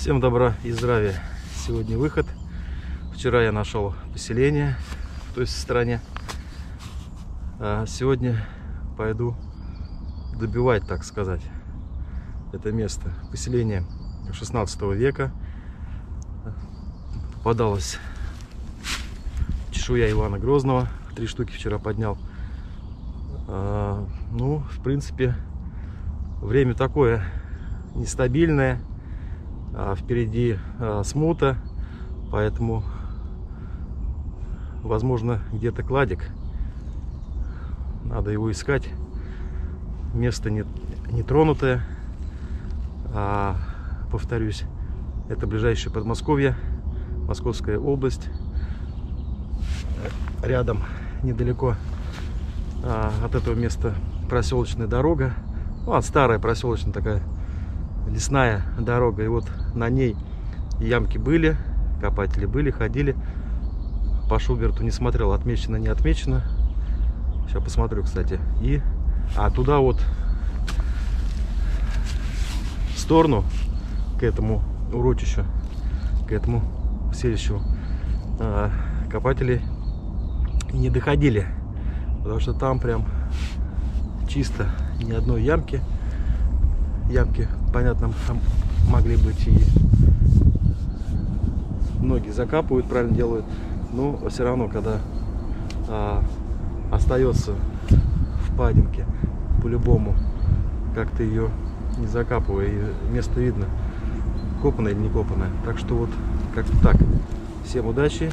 Всем добра и здравия. Сегодня выход. Вчера я нашел поселение в той стороне. А сегодня пойду добивать, так сказать, это место. Поселение 16 века. Попадалась чешуя Ивана Грозного. Три штуки вчера поднял. А, ну, в принципе, время такое нестабильное впереди а, смута, поэтому, возможно, где-то кладик. Надо его искать. Место не тронутое. А, повторюсь, это ближайшее Подмосковье, Московская область. Рядом, недалеко а, от этого места проселочная дорога. Ну, а старая проселочная такая лесная дорога. И вот на ней ямки были, копатели были, ходили. По Шуберту не смотрел, отмечено, не отмечено. Сейчас посмотрю, кстати. И, а туда вот в сторону к этому урочищу, к этому селищу а, копатели не доходили. Потому что там прям чисто ни одной ямки ямки, понятно, могли быть и многие закапывают, правильно делают, но все равно, когда а, остается в падинке, по-любому, как то ее не закапывая, место видно, копанное или не копанное. Так что вот как-то так. Всем удачи!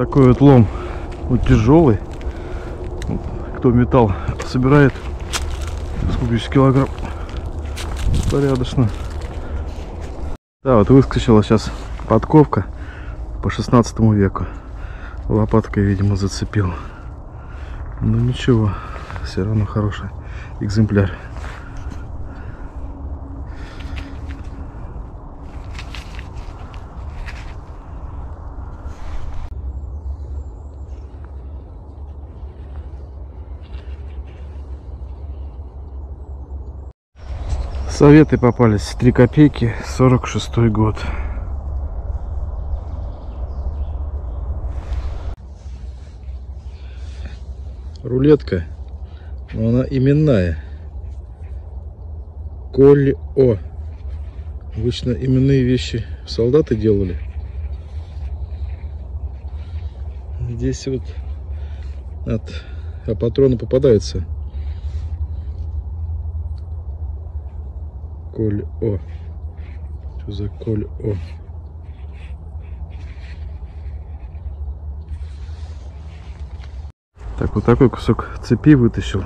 Такой вот лом вот тяжелый. Кто металл собирает, сколько здесь килограмм, порядочно. Да, вот выскочила сейчас подковка по 16 веку. Лопаткой, видимо, зацепил. Ну ничего, все равно хороший экземпляр. Советы попались. 3 копейки, 46 год. Рулетка. Но она именная. Коль-О. Обычно именные вещи солдаты делали. Здесь вот от а патроны попадаются Коль О. Что за Коль О? Так, вот такой кусок цепи вытащил.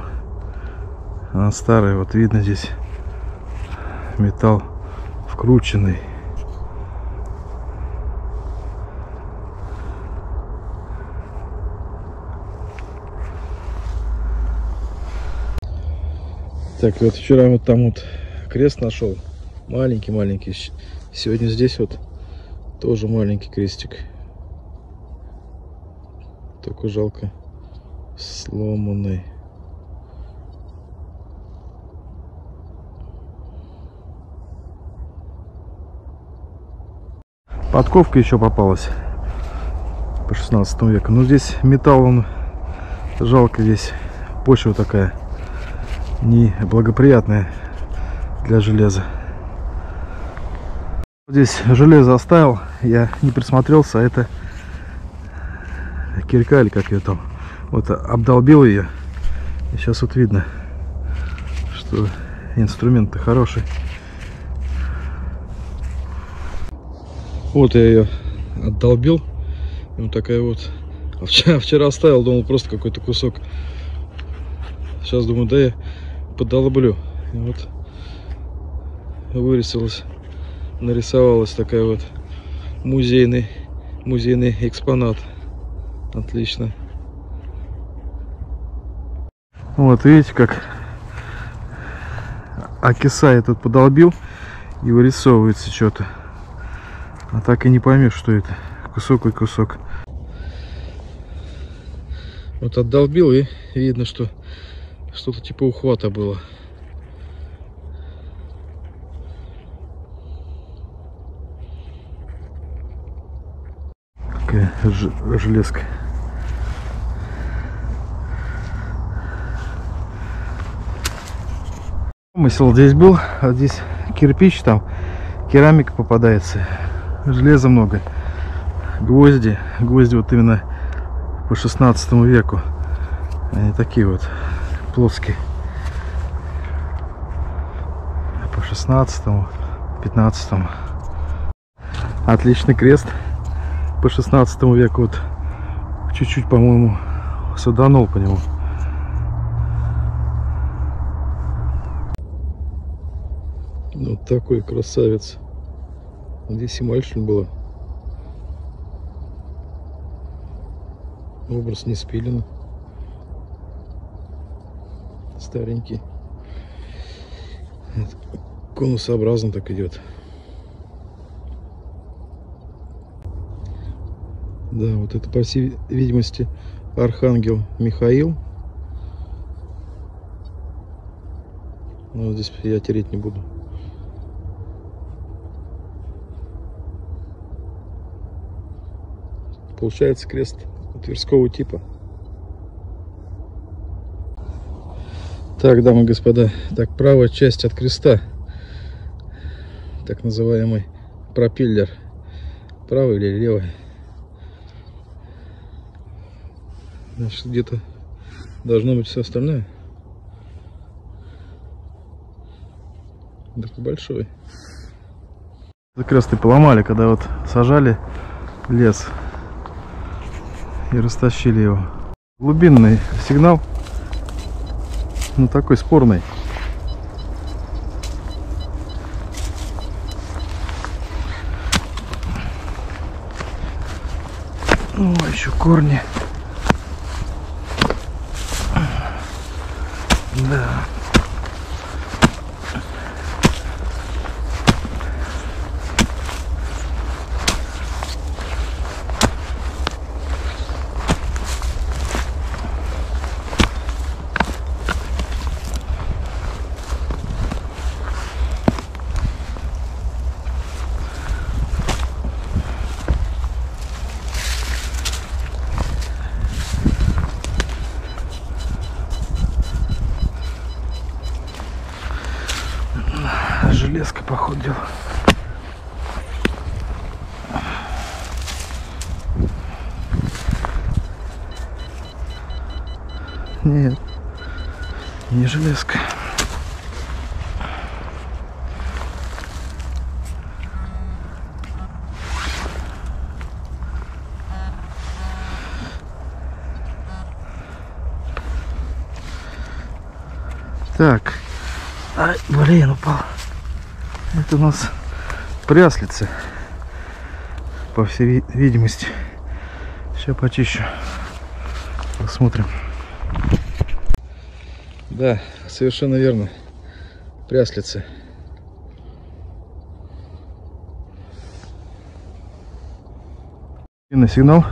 Она старая, вот видно здесь металл вкрученный. Так, вот вчера вот там вот крест нашел. Маленький-маленький. Сегодня здесь вот тоже маленький крестик. Только жалко сломанный. Подковка еще попалась по 16 веку. Но здесь металл, он жалко весь. Почва такая неблагоприятная для железа. Здесь железо оставил, я не присмотрелся, а это кирка или как ее там. Вот обдолбил ее. И сейчас вот видно, что инструмент-то хороший. Вот я ее отдолбил. Вот такая вот. А вчера, вчера оставил, думал просто какой-то кусок. Сейчас думаю, да я подолблю. И вот вырисовалась, нарисовалась такая вот музейный, музейный экспонат. Отлично. Вот видите, как Акиса я тут подолбил и вырисовывается что-то. А так и не поймешь, что это. Кусок и кусок. Вот отдолбил и видно, что что-то типа ухвата было. Железка. Мысл здесь был, а здесь кирпич, там керамика попадается, железа много, гвозди, гвозди вот именно по 16 веку, они такие вот плоские, по 16 15 отличный крест по 16 веку вот чуть-чуть по-моему суданул по нему Вот такой красавец. Здесь и мальчик была. Образ не спилен. Старенький. Конусообразно так идет. Да, вот это, по всей видимости, архангел Михаил. Но здесь я тереть не буду. Получается крест тверского типа. Так, дамы и господа, так, правая часть от креста, так называемый пропеллер, правый или левый. Значит, где-то должно быть все остальное. Такой большой. Кресты поломали, когда вот сажали лес и растащили его. Глубинный сигнал, ну такой спорный. Ну, еще корни. Да. железка, походу дела. Нет, не железка. Так. Ай, блин, упал. Это у нас пряслицы, по всей видимости. Сейчас почищу. Посмотрим. Да, совершенно верно. Пряслицы. На сигнал.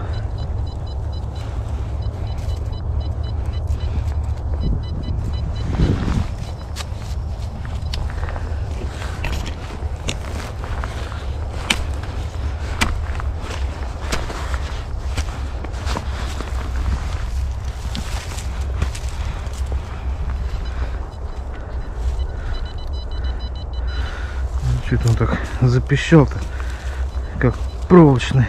Что-то он так запищал-то, как проволочный.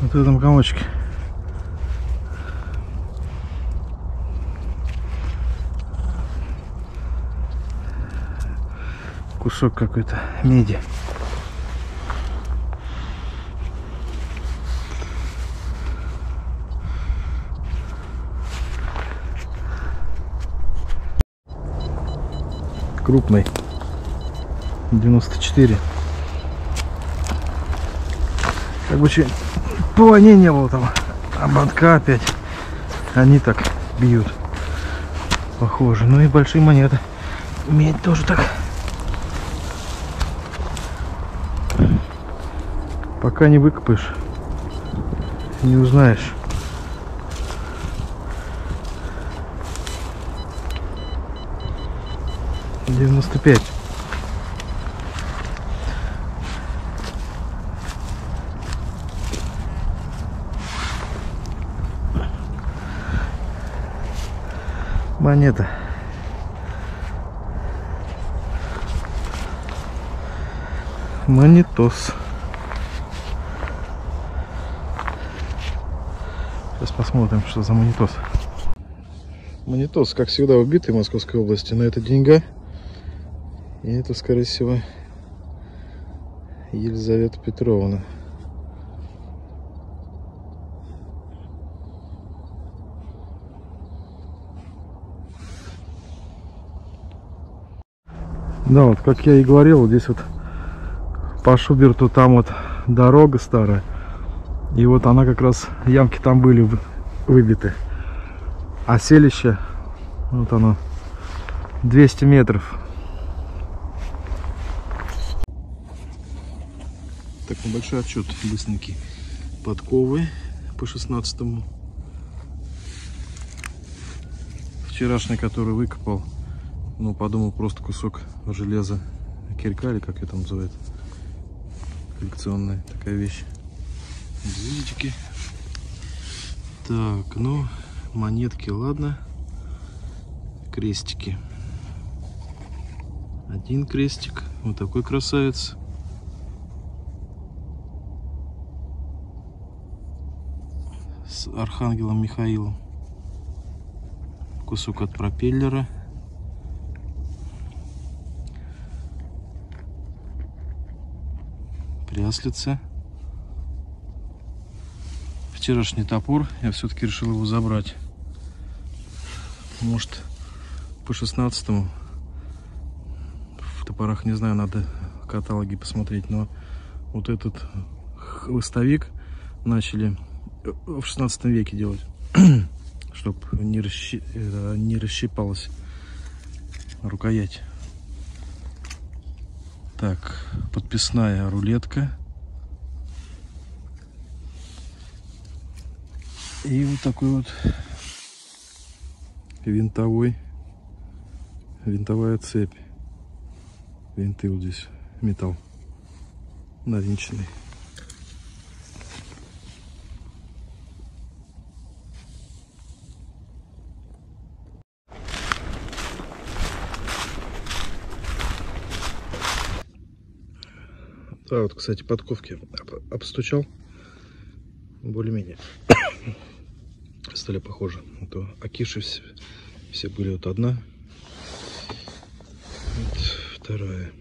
Вот в этом комочке. Кусок какой-то меди. Крупный. 94. Как бы плане не было там. Ободка опять. они так бьют. Похоже. Ну и большие монеты. Медь тоже так. Пока не выкопаешь, не узнаешь. Девяносто пять. монета. Монитос. Посмотрим, что за монитос. Монитос, как всегда, убитый в Московской области, но это деньга. И это, скорее всего, Елизавета Петровна. Да, вот как я и говорил, здесь вот по Шуберту там вот дорога старая. И вот она как раз, ямки там были выбиты. А селище, вот оно, 200 метров. Так, небольшой отчет быстренький. Подковы по 16 -му. Вчерашний, который выкопал, ну, подумал, просто кусок железа. Кирка или как это называют. Коллекционная такая вещь. Гвоздики. Так, ну, монетки, ладно. Крестики. Один крестик. Вот такой красавец. С Архангелом Михаилом. Кусок от пропеллера. пряслица. Вчерашний топор, я все-таки решил его забрать. Может, по 16 в топорах, не знаю, надо каталоги посмотреть, но вот этот хвостовик начали в 16 веке делать, чтобы не, расщи... Э, не расщипалась рукоять. Так, подписная рулетка. И вот такой вот винтовой, винтовая цепь. Винты вот здесь, металл навинченный. Да, вот, кстати, подковки обстучал. Более-менее стали похожи. А то акиши все, все были вот одна, вот вторая.